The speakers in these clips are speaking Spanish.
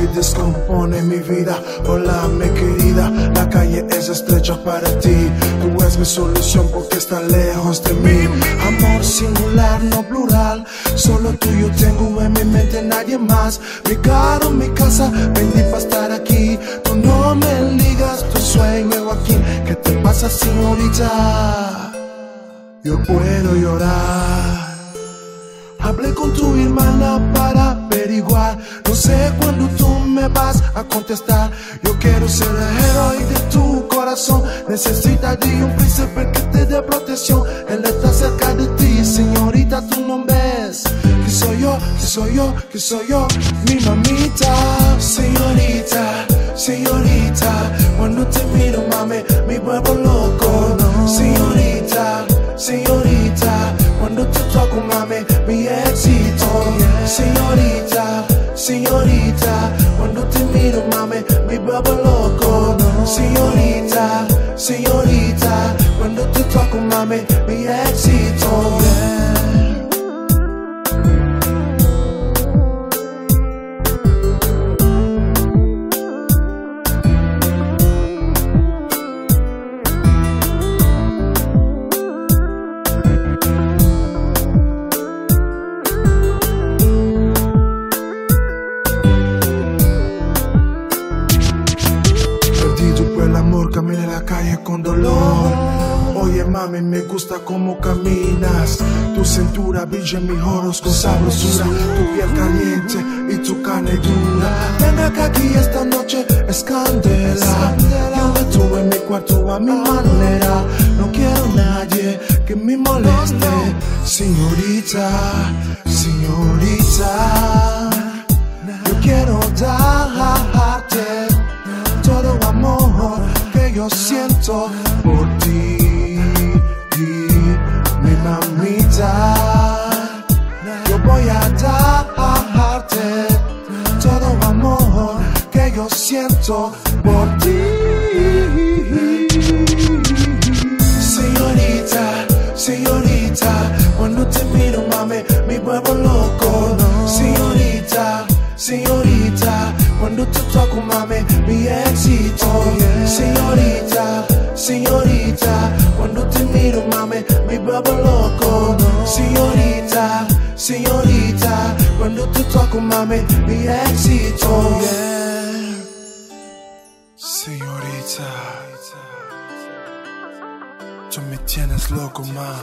que descompone mi vida. Hola, mi querida, la calle es estrecha para ti. Tú eres mi solución porque estás lejos de mí. Amor singular, no plural. Solo tú yo tengo en mi mente, nadie más. Mi carro, mi casa, vendí para estar aquí. Tú no me ligas, tu sueño aquí. ¿Qué te pasa, señorita? Yo puedo llorar. Hablé con tu hermana para averiguar. No sé cuándo tú me vas a contestar. Yo quiero ser el héroe de tu corazón. Necesitas de un príncipe que te dé protección. Él está cerca de ti, señorita. Tú no ves que soy yo, que soy yo, que soy yo, mi mamita. Señorita, señorita. Cuando te miro, mami, me vuelvo mi éxito. Yeah. Mami, me gusta cómo caminas. Tu cintura brilla mis oros con sabrosura. Tu piel caliente y tu carne dura. Ven acá aquí esta noche es candela. Yo me en mi cuarto a mi manera. No quiero nadie que me moleste. Señorita, señorita. Yo quiero darte todo amor que yo siento siento por ti. Señorita, señorita, cuando te miro, mami, me vuelvo loco. Señorita, señorita, cuando te toco, mami, mi éxito. Señorita, señorita, cuando te miro, mami, me vuelvo loco. Señorita, señorita, cuando te toco, mami, mi éxito. Yeah. Señorita. Tú me tienes loco, ma.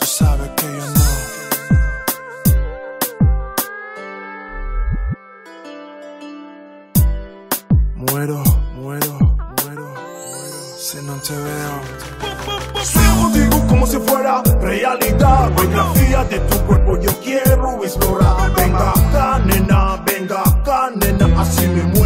Tú sabes que yo no. Muero, muero, muero, muero. Si no te veo. Sigo contigo como si fuera realidad. Biografía de tu cuerpo yo quiero explorar. Venga acá, nena, venga acá, nena. Así me muero,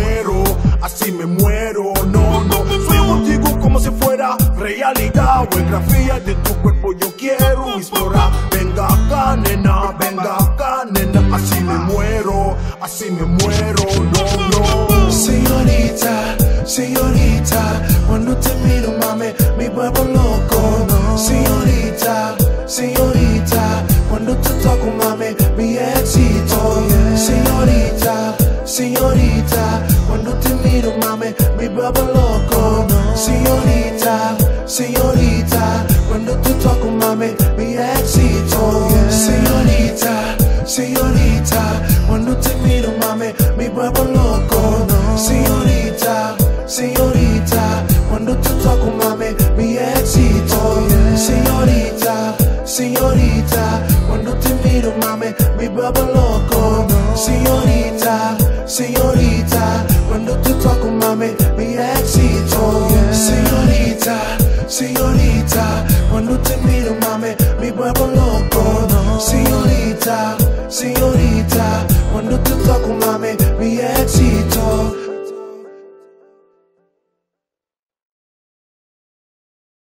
realidad. Biografía de tu cuerpo yo quiero explorar. Venga acá, nena, venga acá, nena. Así me muero, así me muero. No, no. Señorita, señorita, cuando te miro, mami, me vuelvo loco. Señorita, señorita, cuando te toco, mami, mi éxito. Señorita, señorita, cuando te miro, mami, me vuelvo loco. Señorita, señorita, cuando te toco, mami, mi éxito. Señorita, señorita, cuando te miro, mami, me vuelvo loco. Señorita, señorita, cuando te toco, mami, mi éxito. Señorita, señorita, cuando te miro, mami, me vuelvo loco. Señorita, señorita, cuando te toco, mami, mi éxito. Señorita,